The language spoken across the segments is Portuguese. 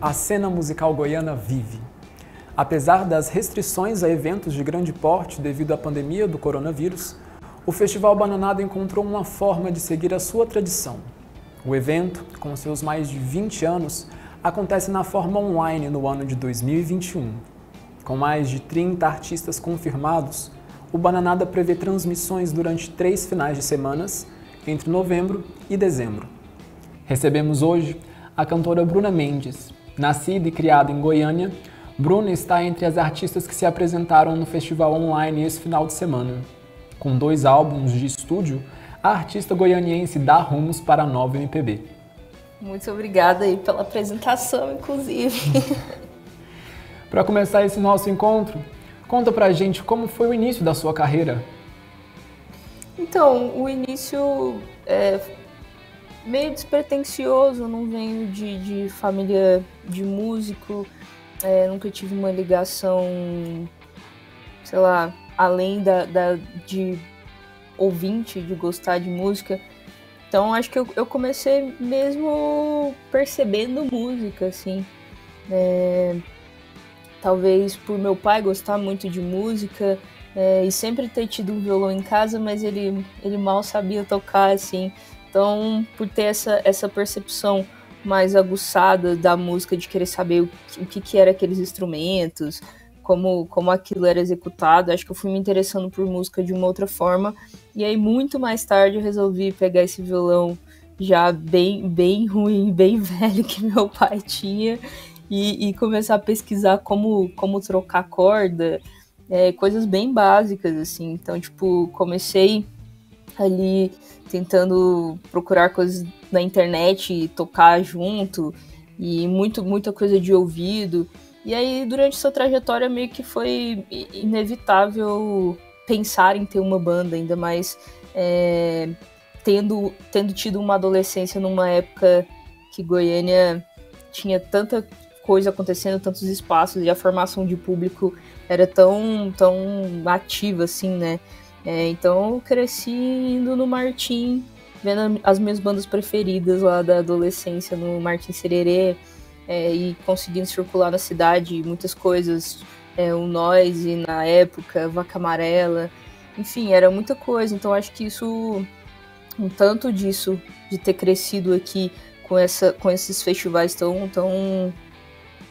a cena musical goiana vive. Apesar das restrições a eventos de grande porte devido à pandemia do coronavírus, o Festival Bananada encontrou uma forma de seguir a sua tradição. O evento, com seus mais de 20 anos, acontece na forma online no ano de 2021. Com mais de 30 artistas confirmados, o Bananada prevê transmissões durante três finais de semanas, entre novembro e dezembro. Recebemos hoje a cantora Bruna Mendes. Nascida e criada em Goiânia, Bruna está entre as artistas que se apresentaram no festival online esse final de semana. Com dois álbuns de estúdio, a artista goianiense dá rumos para a nova MPB. Muito obrigada aí pela apresentação, inclusive. para começar esse nosso encontro, conta pra gente como foi o início da sua carreira. Então, o início é, meio despretensioso, não venho de, de família de músico, é, nunca tive uma ligação, sei lá, além da, da, de ouvinte, de gostar de música. Então acho que eu, eu comecei mesmo percebendo música, assim. É, talvez por meu pai gostar muito de música é, e sempre ter tido um violão em casa, mas ele, ele mal sabia tocar, assim. Então, por ter essa, essa percepção mais aguçada da música, de querer saber o, o que, que era aqueles instrumentos, como, como aquilo era executado, acho que eu fui me interessando por música de uma outra forma. E aí, muito mais tarde, eu resolvi pegar esse violão já bem, bem ruim, bem velho que meu pai tinha e, e começar a pesquisar como, como trocar corda, é, coisas bem básicas, assim. Então, tipo, comecei ali tentando procurar coisas na internet e tocar junto e muito muita coisa de ouvido. E aí durante essa trajetória meio que foi inevitável pensar em ter uma banda, ainda mais é, tendo tendo tido uma adolescência numa época que Goiânia tinha tanta coisa acontecendo, tantos espaços e a formação de público era tão tão ativa assim, né? É, então cresci indo no Martim, vendo as minhas bandas preferidas lá da adolescência, no Martim Sererê, é, e conseguindo circular na cidade muitas coisas, é, o Noise na época, Vaca Amarela, enfim, era muita coisa. Então acho que isso, um tanto disso, de ter crescido aqui com, essa, com esses festivais tão, tão,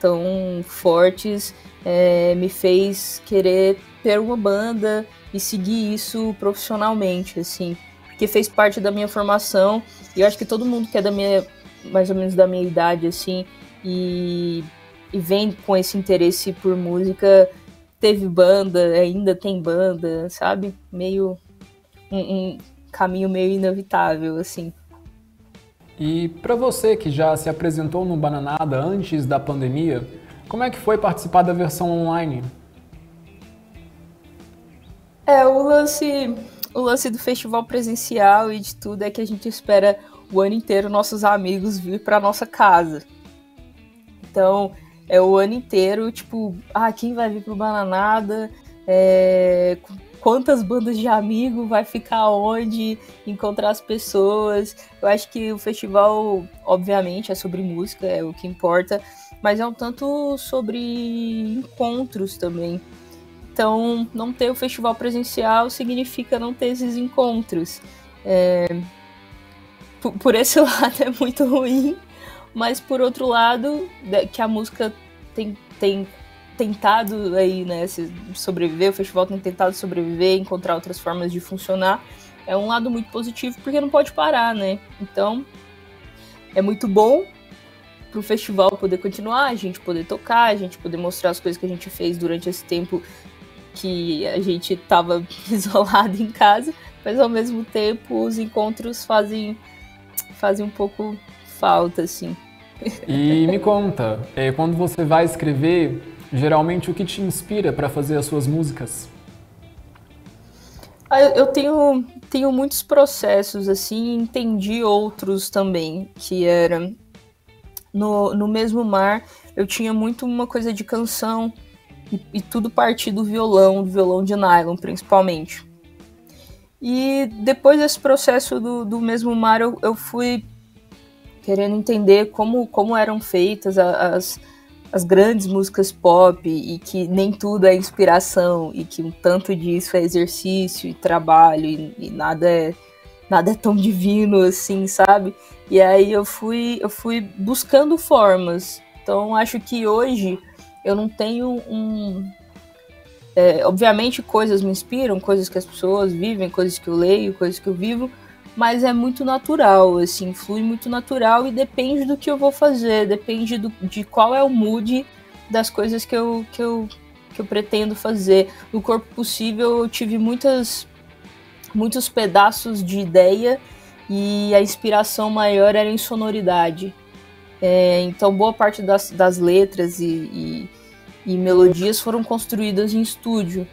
tão fortes, é, me fez querer ter uma banda e seguir isso profissionalmente, assim, porque fez parte da minha formação e eu acho que todo mundo que é da minha, mais ou menos da minha idade, assim, e, e vem com esse interesse por música, teve banda, ainda tem banda, sabe? Meio um, um caminho meio inevitável, assim. E para você que já se apresentou no Bananada antes da pandemia, como é que foi participar da versão online? É, o lance, o lance do festival presencial e de tudo é que a gente espera o ano inteiro nossos amigos vir para nossa casa. Então, é o ano inteiro, tipo, ah, quem vai vir pro Bananada? É, quantas bandas de amigo vai ficar onde, encontrar as pessoas. Eu acho que o festival, obviamente, é sobre música, é o que importa, mas é um tanto sobre encontros também. Então, não ter o festival presencial significa não ter esses encontros. É... Por esse lado é muito ruim, mas por outro lado, que a música tem, tem tentado aí, né, sobreviver, o festival tem tentado sobreviver, encontrar outras formas de funcionar, é um lado muito positivo porque não pode parar, né? Então, é muito bom para o festival poder continuar, a gente poder tocar, a gente poder mostrar as coisas que a gente fez durante esse tempo que a gente estava isolado em casa, mas ao mesmo tempo os encontros fazem, fazem um pouco falta, assim. E me conta, é, quando você vai escrever, geralmente o que te inspira para fazer as suas músicas? Ah, eu tenho, tenho muitos processos, assim, entendi outros também, que era no, no mesmo mar, eu tinha muito uma coisa de canção, e, e tudo partir do violão, do violão de nylon principalmente. E depois desse processo do, do mesmo mar, eu, eu fui querendo entender como, como eram feitas as, as grandes músicas pop e que nem tudo é inspiração e que um tanto disso é exercício e trabalho e, e nada é nada é tão divino assim, sabe? E aí eu fui eu fui buscando formas. Então acho que hoje eu não tenho um é, obviamente coisas me inspiram, coisas que as pessoas vivem, coisas que eu leio, coisas que eu vivo, mas é muito natural, assim, flui muito natural e depende do que eu vou fazer, depende do, de qual é o mood das coisas que eu, que eu, que eu pretendo fazer. No Corpo Possível eu tive muitas, muitos pedaços de ideia e a inspiração maior era em sonoridade. É, então boa parte das, das letras e, e, e, melodias foram construídas em estúdio,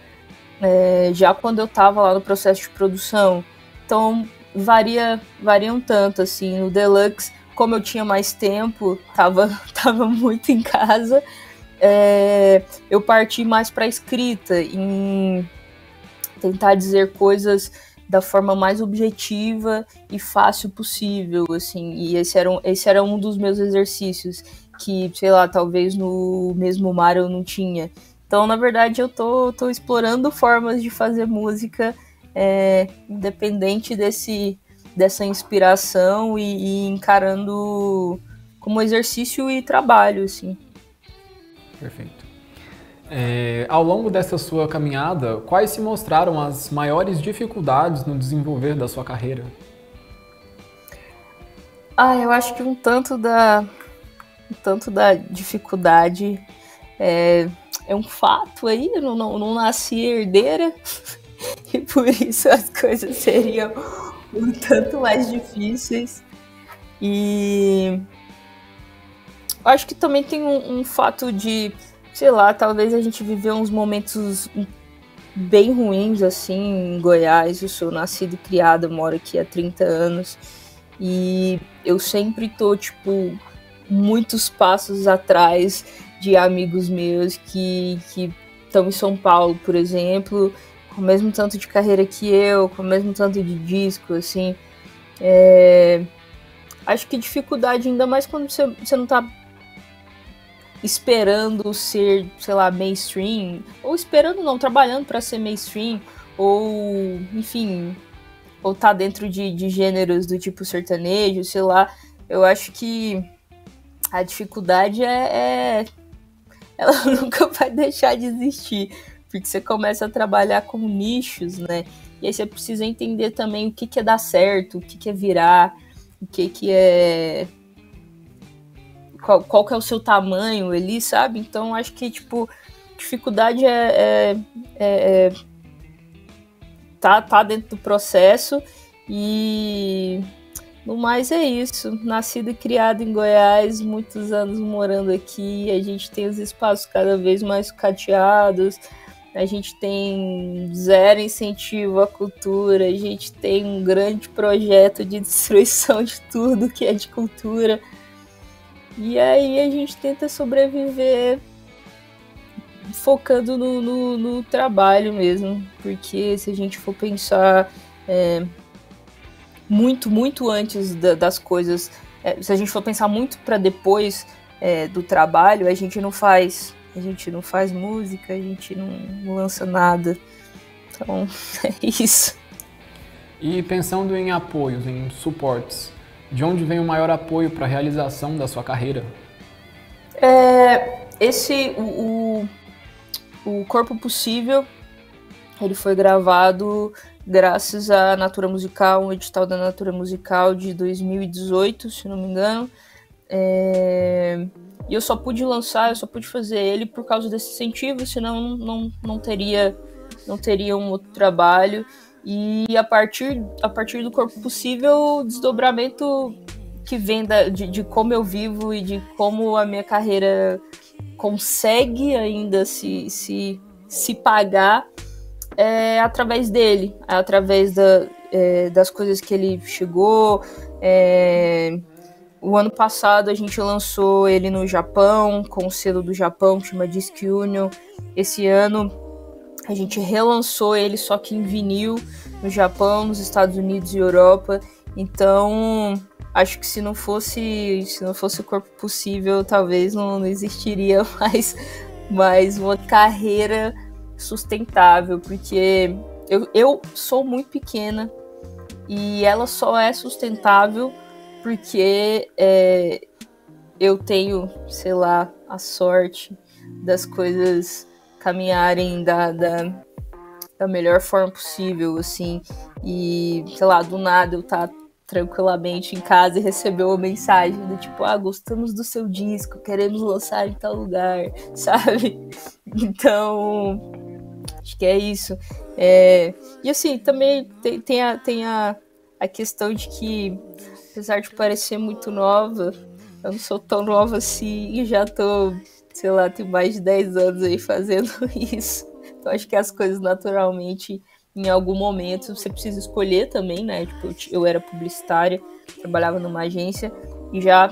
é, já quando eu estava lá no processo de produção. Então varia, varia um tanto, assim. No Deluxe, como eu tinha mais tempo, tava, tava muito em casa, é, eu parti mais para escrita, em tentar dizer coisas da forma mais objetiva e fácil possível, assim. E esse era um, esse era um dos meus exercícios que, sei lá, talvez no mesmo mar eu não tinha. Então, na verdade, eu tô, tô explorando formas de fazer música é, independente desse, dessa inspiração e, e, encarando como exercício e trabalho, assim. Perfeito. É, ao longo dessa sua caminhada, quais se mostraram as maiores dificuldades no desenvolver da sua carreira? Ah, eu acho que um tanto da, um tanto da dificuldade é, é um fato aí, eu não, não, não nasci herdeira, e por isso as coisas seriam um tanto mais difíceis. E acho que também tem um, um, fato de, sei lá, talvez a gente viveu uns momentos bem ruins assim em Goiás. Eu sou nascido e criada, moro aqui há 30 anos. E eu sempre tô, tipo, muitos passos atrás de amigos meus que estão em São Paulo, por exemplo, com o mesmo tanto de carreira que eu, com o mesmo tanto de disco, assim. É... Acho que dificuldade, ainda mais quando você, você não tá esperando ser, sei lá, mainstream, ou esperando não, trabalhando para ser mainstream, ou, enfim, ou tá dentro de, de gêneros do tipo sertanejo, sei lá. Eu acho que a dificuldade é, é ela nunca vai deixar de existir porque você começa a trabalhar com nichos, né? E aí você precisa entender também o que, que é dar certo, o que, que é virar, o que, que é. Qual, qual que é o seu tamanho ali, sabe? Então acho que, tipo, dificuldade é, é, é, é tá, tá dentro do processo e no mais é isso. Nascido e criado em Goiás, muitos anos morando aqui, a gente tem os espaços cada vez mais cateados a gente tem zero incentivo à cultura, a gente tem um grande projeto de destruição de tudo que é de cultura. E aí a gente tenta sobreviver focando no, no, no trabalho mesmo, porque se a gente for pensar é, muito, muito antes da, das coisas, é, se a gente for pensar muito para depois é, do trabalho, a gente não faz a gente não faz música, a gente não lança nada. Então, é isso. E pensando em apoios, em suportes, de onde vem o maior apoio para a realização da sua carreira? É, esse, o, o, o Corpo Possível, ele foi gravado graças à Natura Musical, um edital da Natura Musical de 2018, se não me engano. É, e eu só pude lançar, eu só pude fazer ele por causa desse incentivo, senão não, não teria não teria um outro trabalho. E a partir, a partir do corpo possível, desdobramento que vem da, de, de como eu vivo e de como a minha carreira consegue ainda se, se, se pagar é através dele, é através da, é, das coisas que ele chegou, é, o ano passado a gente lançou ele no Japão, com o selo do Japão, que chama Disc Union. Esse ano a gente relançou ele só que em vinil no Japão, nos Estados Unidos e Europa. Então acho que se não fosse se não fosse o corpo possível, talvez não, não existiria mais, mais uma carreira sustentável, porque eu, eu sou muito pequena e ela só é sustentável porque é, eu tenho, sei lá, a sorte das coisas caminharem da, da, da melhor forma possível, assim, e, sei lá, do nada eu tá tranquilamente em casa e receber uma mensagem do tipo, ah, gostamos do seu disco, queremos lançar em tal lugar, sabe? Então, acho que é isso. É, e assim, também tem, tem, a, tem a, a questão de que, apesar de parecer muito nova, eu não sou tão nova assim e já tô, sei lá, tenho mais de 10 anos aí fazendo isso. Então acho que as coisas naturalmente em algum momento você precisa escolher também, né? Tipo, eu era publicitária, trabalhava numa agência e já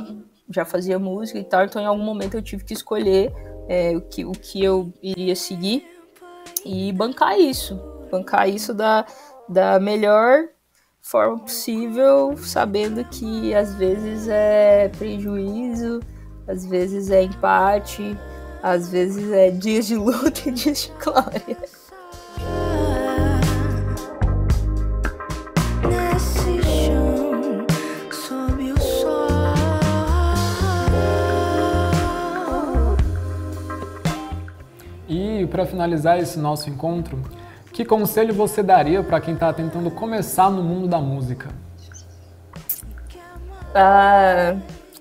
já fazia música e tal, então em algum momento eu tive que escolher é, o, que, o que eu iria seguir e bancar isso, bancar isso da, da melhor forma possível, sabendo que às vezes é prejuízo, às vezes é empate, às vezes é dias de luta e dias de glória. para finalizar esse nosso encontro, que conselho você daria para quem está tentando começar no mundo da música? Ah,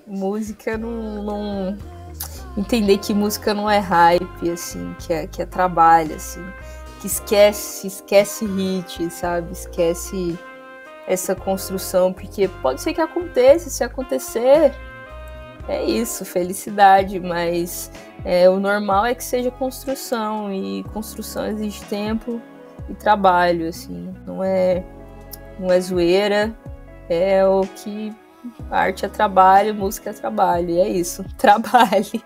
música não, não, entender que música não é hype assim, que é, que é trabalho assim, que esquece, esquece hit, sabe? Esquece essa construção, porque pode ser que aconteça, se acontecer, é isso, felicidade, mas é, o normal é que seja construção, e construção exige tempo e trabalho, assim, não é, não é zoeira, é o que arte é trabalho, música é trabalho, e é isso, trabalhe.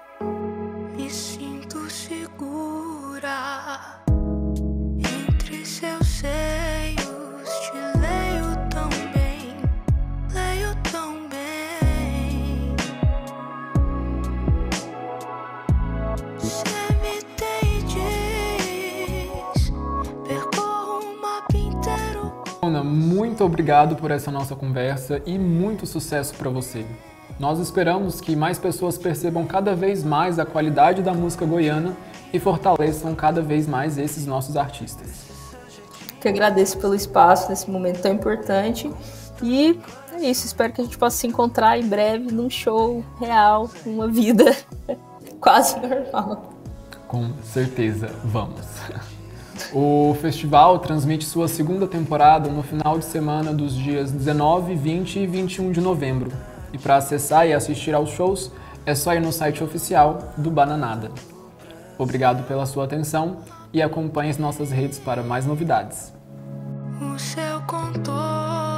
Muito obrigado por essa nossa conversa e muito sucesso para você. Nós esperamos que mais pessoas percebam cada vez mais a qualidade da música goiana e fortaleçam cada vez mais esses nossos artistas. Que agradeço pelo espaço nesse momento tão importante e é isso. Espero que a gente possa se encontrar em breve num show real, uma vida quase normal. Com certeza, vamos. O festival transmite sua segunda temporada no final de semana dos dias 19, 20 e 21 de novembro. E para acessar e assistir aos shows, é só ir no site oficial do Bananada. Obrigado pela sua atenção e acompanhe as nossas redes para mais novidades. O seu contorno